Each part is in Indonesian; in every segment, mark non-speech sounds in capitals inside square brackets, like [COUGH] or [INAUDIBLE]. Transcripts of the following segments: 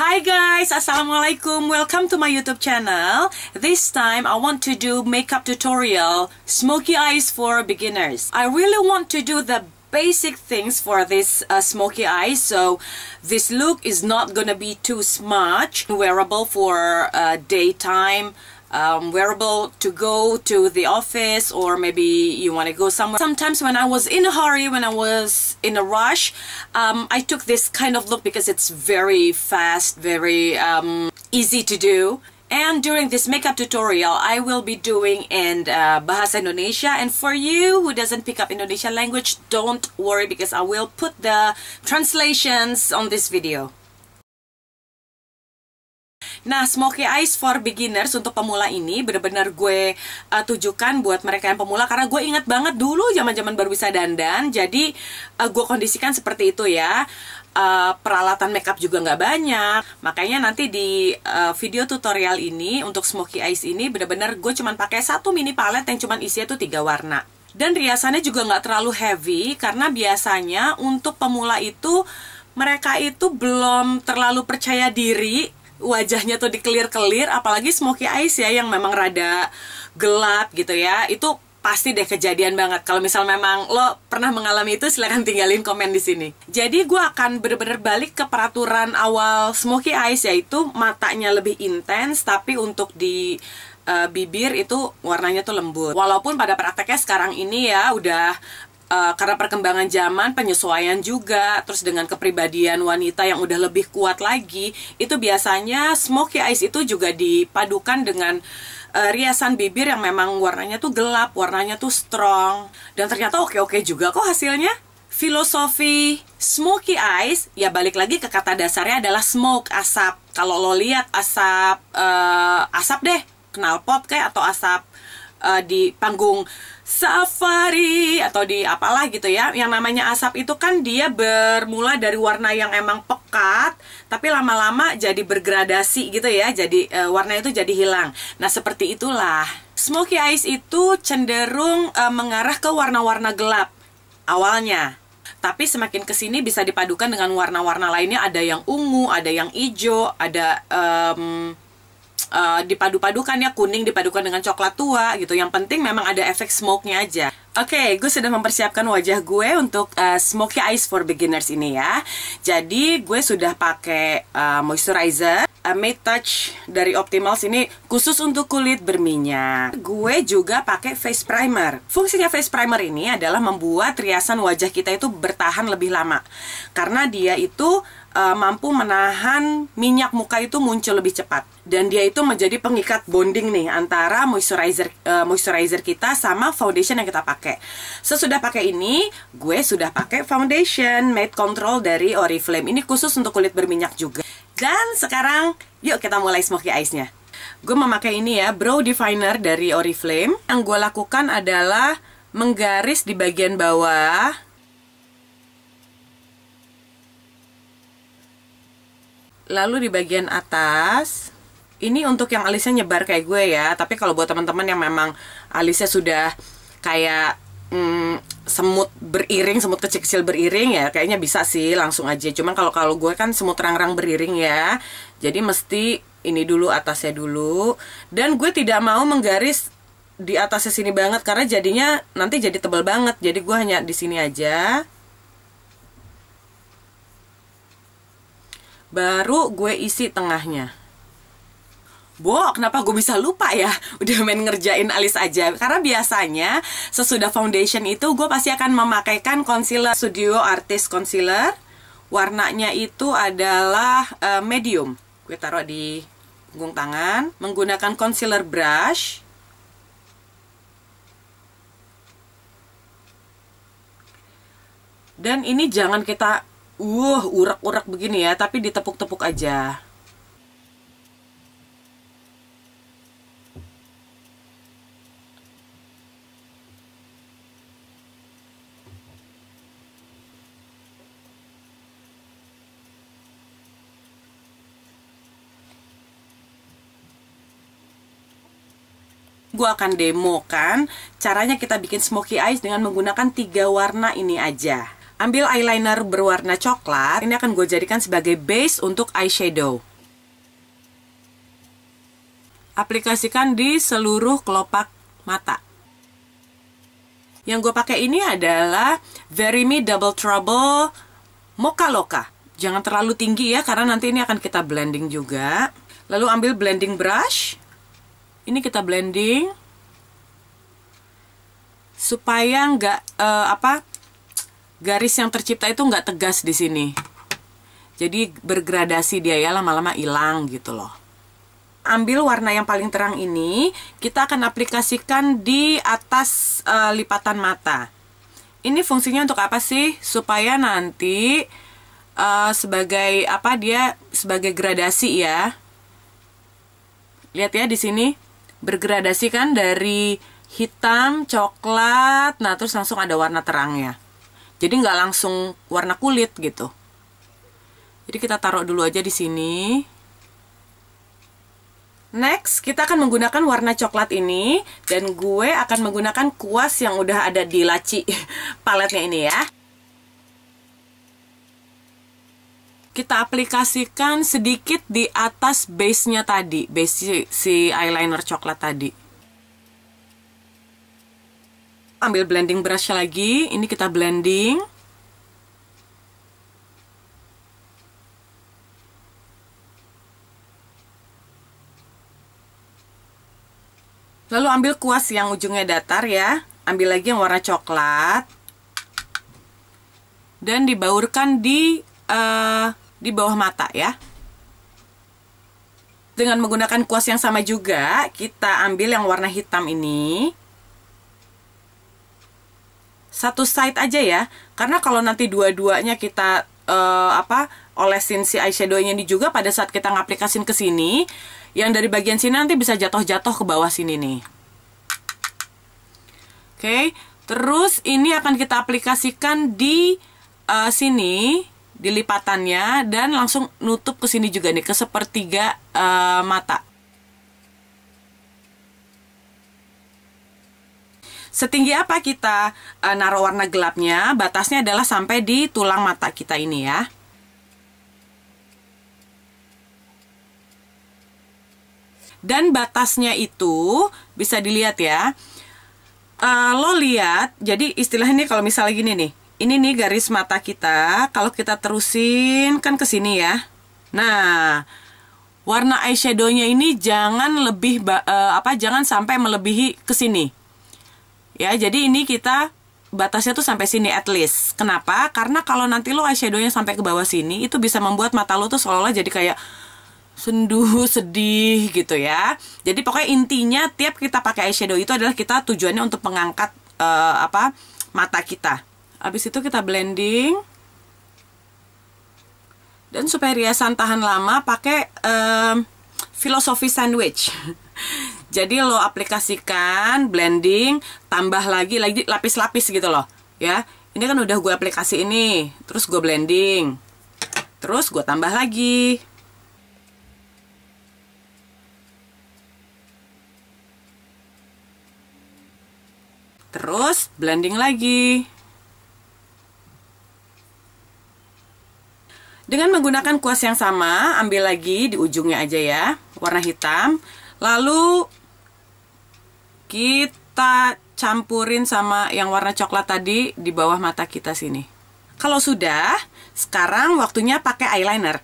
Hi guys, Assalamualaikum. Welcome to my YouTube channel. This time I want to do makeup tutorial, smoky eyes for beginners. I really want to do the basic things for this uh, smoky eyes so this look is not gonna be too smudge wearable for uh, daytime um, wearable to go to the office or maybe you want to go somewhere. Sometimes when I was in a hurry, when I was in a rush, um, I took this kind of look because it's very fast, very um, easy to do. And during this makeup tutorial, I will be doing in uh, Bahasa Indonesia. And for you who doesn't pick up Indonesian language, don't worry because I will put the translations on this video. Nah, Smoky Eyes for Beginners untuk pemula ini bener-bener gue uh, tujukan buat mereka yang pemula karena gue inget banget dulu zaman-zaman baru bisa dandan, jadi uh, gue kondisikan seperti itu ya. Uh, peralatan makeup juga nggak banyak, makanya nanti di uh, video tutorial ini untuk Smoky Eyes ini bener-bener gue cuman pakai satu mini palet yang cuman isinya tuh tiga warna. Dan riasannya juga nggak terlalu heavy karena biasanya untuk pemula itu mereka itu belum terlalu percaya diri wajahnya tuh dikelir-kelir apalagi smoky eyes ya yang memang rada gelap gitu ya. Itu pasti deh kejadian banget. Kalau misal memang lo pernah mengalami itu silahkan tinggalin komen di sini. Jadi gue akan bener-bener balik ke peraturan awal smoky eyes yaitu matanya lebih intens tapi untuk di uh, bibir itu warnanya tuh lembut. Walaupun pada prakteknya sekarang ini ya udah uh, karena perkembangan zaman, penyesuaian juga, terus dengan kepribadian wanita yang udah lebih kuat lagi, itu biasanya smoky eyes itu juga dipadukan dengan uh, riasan bibir yang memang warnanya tuh gelap, warnanya tuh strong, dan ternyata oke-oke juga kok hasilnya. Filosofi smoky eyes, ya balik lagi ke kata dasarnya adalah smoke, asap. Kalau lo lihat asap, uh, asap deh, knalpot kayak atau asap uh, di panggung safari atau di apalah gitu ya. Yang namanya asap itu kan dia bermula dari warna yang emang pekat tapi lama-lama jadi bergradasi gitu ya. Jadi e, warna itu jadi hilang. Nah seperti itulah. Smoky eyes itu cenderung e, mengarah ke warna-warna gelap awalnya. Tapi semakin ke sini bisa dipadukan dengan warna-warna lainnya. Ada yang ungu ada yang hijau ada um, uh, dipadu-padukan ya kuning dipadukan dengan coklat tua gitu. Yang penting memang ada efek smoke-nya aja. Oke, okay, gue sudah mempersiapkan wajah gue untuk uh, smoky eyes for beginners ini ya. Jadi gue sudah pakai uh, moisturizer, uh, Made Touch dari Optimals ini khusus untuk kulit berminyak. Gue juga pakai face primer. Fungsinya face primer ini adalah membuat riasan wajah kita itu bertahan lebih lama. Karena dia itu uh, mampu menahan minyak muka itu muncul lebih cepat dan dia itu menjadi pengikat bonding nih antara moisturizer uh, moisturizer kita sama foundation yang kita pakai. Sesudah pakai ini, gue sudah pakai foundation Made Control dari Oriflame. Ini khusus untuk kulit berminyak juga. Dan sekarang yuk kita mulai smoky eyes-nya. Gue memakai ini ya, Brow Definer dari Oriflame. Yang gue lakukan adalah menggaris di bagian bawah lalu di bagian atas ini untuk yang alisnya nyebar kayak gue ya tapi kalau buat teman-teman yang memang alisnya sudah kayak mm, semut beriring semut kecil-kecil beriring ya kayaknya bisa sih langsung aja. Cuman kalau kalau gue kan semut rang-rang beriring ya jadi mesti ini dulu atasnya dulu. Dan gue tidak mau menggaris di atasnya sini banget karena jadinya nanti jadi tebal banget. Jadi gue hanya di sini aja baru gue isi tengahnya Bo, kenapa gue bisa lupa ya? [LAUGHS] Udah main ngerjain alis aja. Karena biasanya sesudah foundation itu gue pasti akan memakaikan concealer Studio Artist Concealer. Warnanya itu adalah uh, medium. Gue taruh di punggung tangan. Menggunakan concealer brush. Dan ini jangan kita uh urak-urak begini ya tapi ditepuk-tepuk aja. Gue akan demokan caranya kita bikin smoky eyes dengan menggunakan tiga warna ini aja ambil eyeliner berwarna coklat. Ini akan gue jadikan sebagai base untuk eyeshadow. Aplikasikan di seluruh kelopak mata. Yang gue pakai ini adalah Very Me Double Trouble Mocha Loka. Jangan terlalu tinggi ya, karena nanti ini akan kita blending juga. Lalu ambil blending brush. Ini kita blending supaya nggak uh, apa garis yang tercipta itu nggak tegas di sini. Jadi bergradasi dia ya lama-lama hilang gitu loh. Ambil warna yang paling terang ini, kita akan aplikasikan di atas uh, lipatan mata. Ini fungsinya untuk apa sih? Supaya nanti uh, sebagai apa dia sebagai gradasi ya. Lihat ya di sini bergradasi kan dari hitam, coklat, nah terus langsung ada warna terangnya. Jadi nggak langsung warna kulit gitu. Jadi kita taruh dulu aja di sini. Next, kita akan menggunakan warna coklat ini dan gue akan menggunakan kuas yang udah ada di laci [LAUGHS] paletnya ini ya. Kita aplikasikan sedikit di atas base-nya tadi, base si, si eyeliner coklat tadi ambil blending brush lagi. Ini kita blending. Lalu ambil kuas yang ujungnya datar ya. Ambil lagi yang warna coklat. Dan dibaurkan di uh, di bawah mata ya. Dengan menggunakan kuas yang sama juga kita ambil yang warna hitam ini satu side aja ya karena kalau nanti dua-duanya kita uh, apa olesin si eyeshadownya ini juga pada saat kita ngaplikasin ke sini yang dari bagian sini nanti bisa jatuh-jatuh ke bawah sini nih oke okay. terus ini akan kita aplikasikan di uh, sini di lipatannya dan langsung nutup ke sini juga nih ke sepertiga uh, mata Setinggi apa kita e, naruh warna gelapnya? Batasnya adalah sampai di tulang mata kita ini ya. Dan batasnya itu bisa dilihat ya. E, lo lihat, jadi istilahnya kalau misalnya gini nih. Ini nih garis mata kita, kalau kita terusin kan ke sini ya. Nah, warna eyeshadownya ini jangan lebih uh, apa jangan sampai melebihi ke sini Ya, jadi ini kita batasnya tuh sampai sini at least. Kenapa? Karena kalau nanti lo eyeshadownya sampai ke bawah sini, itu bisa membuat mata lo tuh seolah-olah jadi kayak senduh, [LAUGHS] sedih gitu ya. Jadi pokoknya intinya tiap kita pakai eyeshadow itu adalah kita tujuannya untuk mengangkat uh, apa mata kita. Habis itu kita blending. Dan supaya riasan tahan lama pakai um, filosofi sandwich. [LAUGHS] Jadi lo aplikasikan blending, tambah lagi lagi lapis-lapis gitu loh, ya. Ini kan udah gue aplikasi ini, terus gue blending, terus gue tambah lagi. Terus blending lagi. Dengan menggunakan kuas yang sama, ambil lagi di ujungnya aja ya, warna hitam. Lalu kita campurin sama yang warna coklat tadi di bawah mata kita sini. Kalau sudah, sekarang waktunya pakai eyeliner.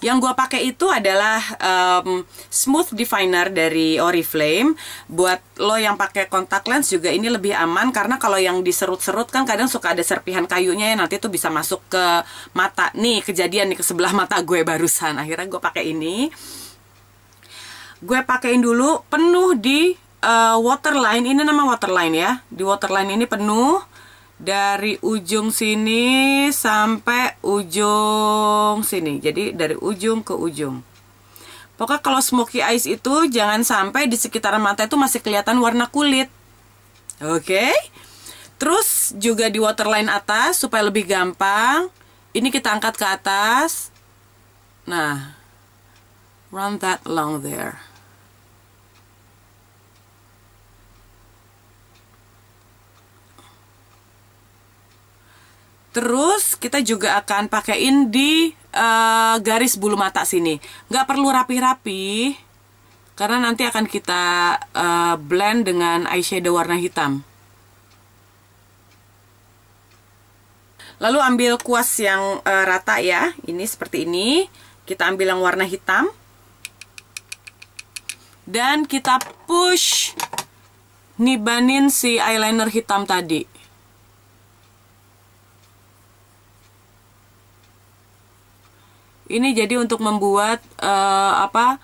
Yang gue pakai itu adalah um, smooth definer dari Oriflame. Buat lo yang pakai kontak lens juga ini lebih aman karena kalau yang diserut-serut kan kadang suka ada serpihan kayunya ya nanti tuh bisa masuk ke mata. Nih kejadian nih ke sebelah mata gue barusan. Akhirnya gue pakai ini. Gue pakein dulu penuh di uh, waterline ini nama waterline ya. Di waterline ini penuh dari ujung sini sampai ujung sini. Jadi dari ujung ke ujung. Pokoknya kalau smoky eyes itu jangan sampai di sekitaran mata itu masih kelihatan warna kulit. Oke? Okay? terus juga di waterline atas supaya lebih gampang. Ini kita angkat ke atas. Nah run that along there Terus kita juga akan pakaiin di uh, garis bulu mata sini. Nggak perlu rapi-rapi, karena nanti akan kita uh, blend dengan eyeshadow warna hitam. Lalu ambil kuas yang uh, rata ya, ini seperti ini. Kita ambil yang warna hitam. Dan kita push nibanin si eyeliner hitam tadi. Ini jadi untuk membuat uh, apa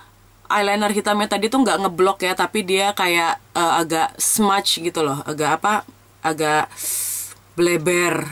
eyeliner hitamnya tadi tuh nggak ngeblok ya, tapi dia kayak uh, agak smudge gitu loh, agak apa? Agak bleber.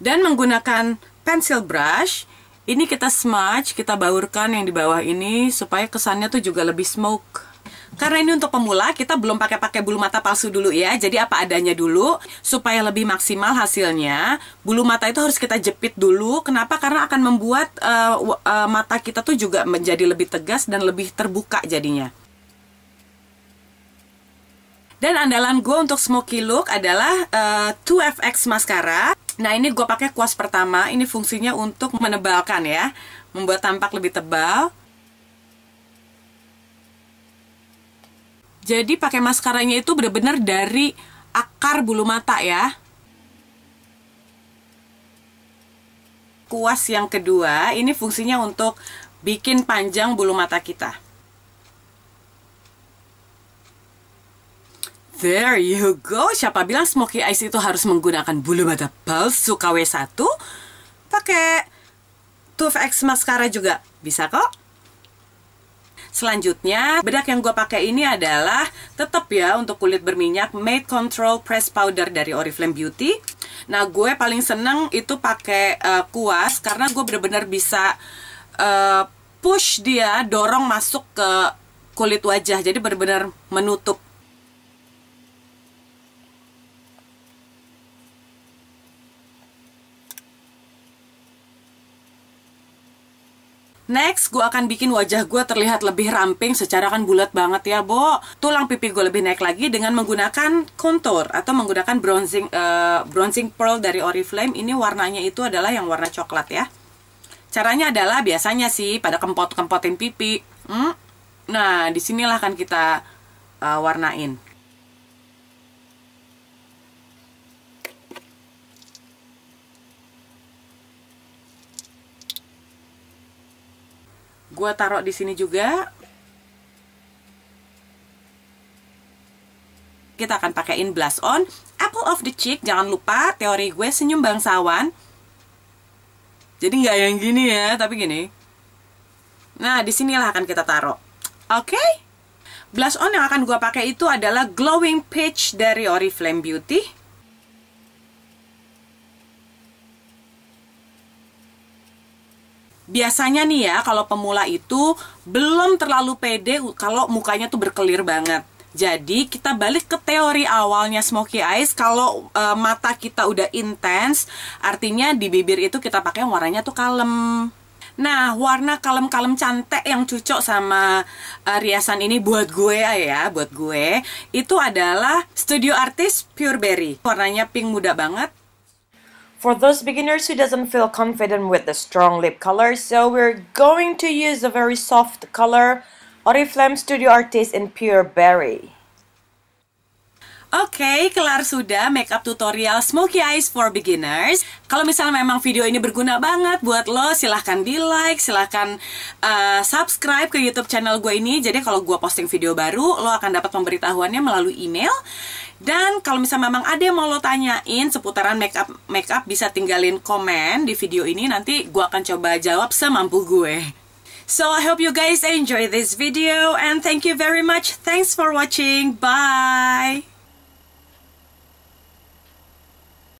Dan menggunakan pencil brush, ini kita smudge, kita baurkan yang di bawah ini supaya kesannya tuh juga lebih smoke. Karena ini untuk pemula, kita belum pakai-pakai bulu mata palsu dulu ya. Jadi apa adanya dulu supaya lebih maksimal hasilnya. Bulu mata itu harus kita jepit dulu. Kenapa? Karena akan membuat uh, uh, mata kita tuh juga menjadi lebih tegas dan lebih terbuka jadinya. Dan andalan gue untuk smoky look adalah uh, 2FX mascara. Nah ini gue pakai kuas pertama. Ini fungsinya untuk menebalkan ya, membuat tampak lebih tebal. Jadi pakai maskaranya itu benar-benar dari akar bulu mata ya. Kuas yang kedua, ini fungsinya untuk bikin panjang bulu mata kita. There you go. Siapa bilang smoky eyes itu harus menggunakan bulu mata palsu KW1? Pakai 2X mascara juga bisa kok. Selanjutnya, bedak yang gue pakai ini adalah tetap ya untuk kulit berminyak Made Control Press Powder dari Oriflame Beauty. Nah, gue paling seneng itu pakai uh, kuas karena gue bener-bener bisa uh, push dia, dorong masuk ke kulit wajah. Jadi bener-bener menutup Next, gue akan bikin wajah gue terlihat lebih ramping secara kan bulat banget ya, Bo. Tulang pipi gue lebih naik lagi dengan menggunakan contour atau menggunakan bronzing uh, bronzing pearl dari Oriflame. Ini warnanya itu adalah yang warna coklat ya. Caranya adalah biasanya sih pada kempot-kempotin pipi. Hmm? Nah, di sinilah kan kita uh, warnain. Gue taruh di sini juga. Kita akan pakaiin blush on. Apple of the cheek, jangan lupa teori gue senyum bangsawan. Jadi nggak yang gini ya, tapi gini. Nah, di sinilah akan kita taruh. Oke? Okay? Blush on yang akan gue pakai itu adalah Glowing Peach dari Oriflame Beauty. Biasanya nih ya kalau pemula itu belum terlalu pede kalau mukanya tuh berkelir banget. Jadi kita balik ke teori awalnya smoky eyes kalau e, mata kita udah intens, artinya di bibir itu kita pakai warnanya tuh kalem. Nah, warna kalem-kalem cantik yang cocok sama uh, riasan ini buat gue ya, buat gue itu adalah Studio Artist Pure Berry. Warnanya pink muda banget. For those beginners who doesn't feel confident with the strong lip color, so we're going to use a very soft color Oriflame Studio Artist in Pure Berry. Oke, okay, kelar sudah makeup tutorial Smoky Eyes for Beginners. Kalau misalnya memang video ini berguna banget buat lo, silahkan di like, silahkan uh, subscribe ke YouTube channel gue ini. Jadi kalau gue posting video baru, lo akan dapat pemberitahuannya melalui email. Dan kalau misalnya memang ada yang mau lo tanyain seputaran makeup makeup bisa tinggalin komen di video ini nanti gue akan coba jawab semampu gue. So I hope you guys enjoy this video and thank you very much. Thanks for watching. Bye.